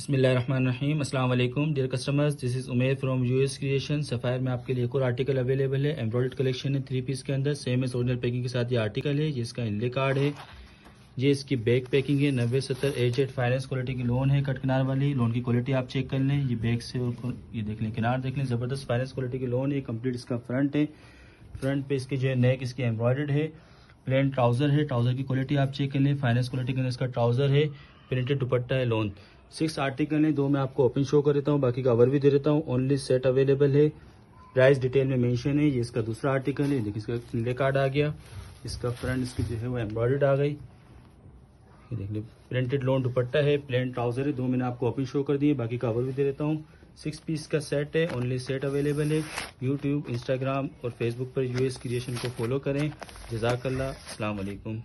बसमीम अल्लाम dear customers, this is Umer from US creation. Sapphire में आपके लिए एक और आर्टिकल अवेलेबल है। एम्ब्रॉयड कलेक्शन है, थ्री पीस के अंदर। सेम एस ओरिजिनल पैकिंग के साथ ये आर्टिकल है। जिसका इनले कार्ड है। ये इसकी बैक पैकिंग है। नब्बे, सत्तर एच एट फाइनेंस क्वालिटी की लोन है कट किनार वाली। लोन की क्वालिटी आप चेक कर लें। ये बैक से ये देख लें, किनार देख लें। ज़बरदस्त फाइनेंस क्वालिटी की लोन है। कंप्लीट इसका फ्रंट है। फ्रंट पे इसके जो है नेक, इसकी एम्ब्रॉयड है। प्लेन ट्राउज़र है। ट्राउज़र की क्वालिटी आप चेक कर लें। फाइनेंस क्वालिटी के अंदर इसका ट्राउज़र है। प्रिंटेड दुपट्टा है लोन। सिक्स आर्टिकल है, दो मैं आपको ओपन शो कर देता हूँ, बाकी का भी दे देता हूँ। ओनली सेट अवेलेबल है। प्राइस डिटेल में मेंशन है। ये इसका दूसरा आर्टिकल है। देखिए इसका सिंगले कार्ड आ गया। इसका फ्रंट इसकी जो है वो एम्ब्रॉयड आ गई। ये देख प्रिंटेड लोन दुपट्टा है। प्लेन ट्राउज़र है। दो मैंने आपको ओपन शो कर दिए। बाकी कवर भी दे देता हूँ। सिक्स पीस का सेट है। ओनली सेट अवेलेबल है। यूट्यूब इंस्टाग्राम और फेसबुक पर यूएस क्रिएशन को फॉलो करें। जजाकल्ला वालेकुम।